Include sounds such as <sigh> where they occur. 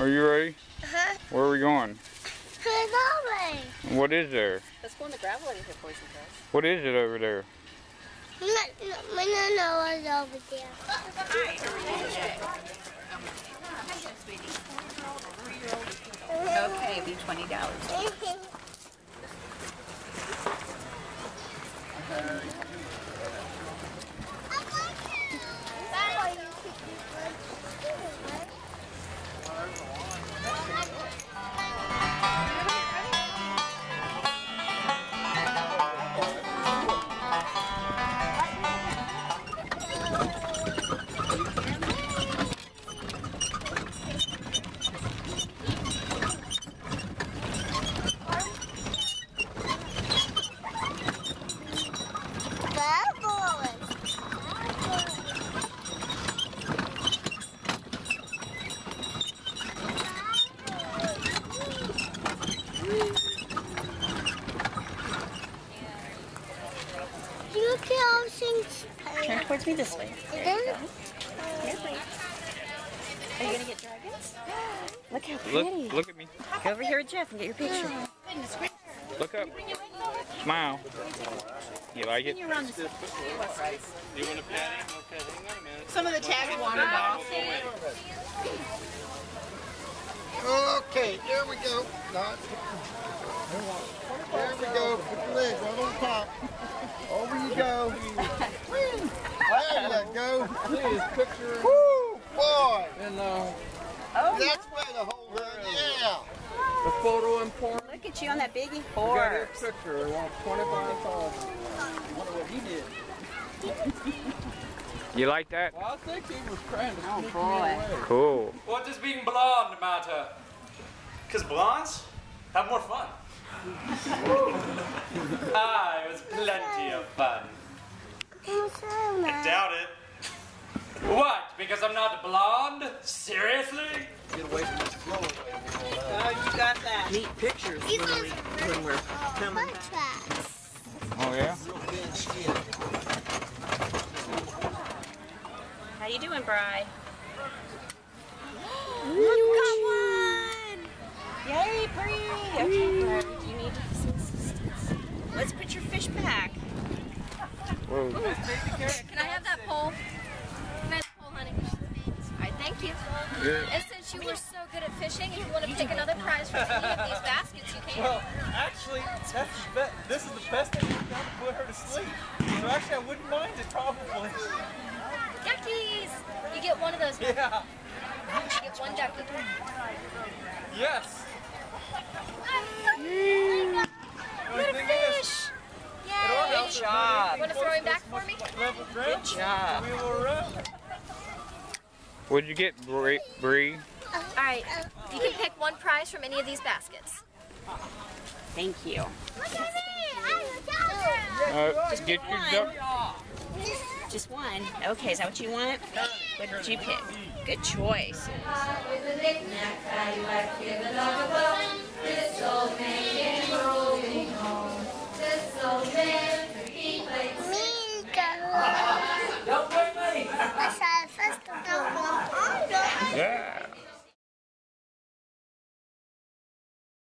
Are you ready? Uh-huh. Where are we going? Hello. What is there? Let's go on the gravel over here, boys and girls. What is it over there? No, no, no, no, it's over there. Okay, be twenty dollars. Towards me this way. Then Are you gonna get dragons? Look how pretty. look at me. Go over here with Jeff and get your picture. Look up. Smile. You like it? Some of the tags wandered off. Okay, there we go. Not- There we go. Put your legs right on top. Over you go. There you go. Woo, boy. And uh, Oh, That's where the whole yeah. the photo important. look at you on that biggie We got horse. his picture. We want 25,000. Wonder what he did. You like that? Well, I think he was trying to Oh, sneak boy. me away. Cool. What does being blonde matter? Because blondes have more fun. <laughs> ah, it was plenty of fun. I Doubt it. What? Because I'm not blonde? Seriously? Get away from this flow away. Oh, you got that. neat pictures when, we, when we're coming back. Oh yeah? Real thin skin. How you doing, Bri? <gasps> You got one. Yay, Bri! Okay, Bri, you need some assistance. Let's put your fish back. Whoa. Can I have that pole? Can I have the pole, honey? All right, thank you. Good. And since you were so good at fishing, if you want to pick another prize from any of these baskets, you can. Well, actually, that's the be- this is the best thing we've done to put her to sleep. So actually, I wouldn't mind it probably. Duckies! You get one of those. Yeah. You Yeah. get one ducky. Yes. What a fish! Yay! Good job. You Want to throw him back for me? Ground. job. We will run. What'd you get, Bre? Bre? All right. You can pick one prize from any of these baskets. Thank you. Look at me. I'm a dolphin. Uh, get your duck. Just one. Okay, is that what you want? What did you pick? Good choice.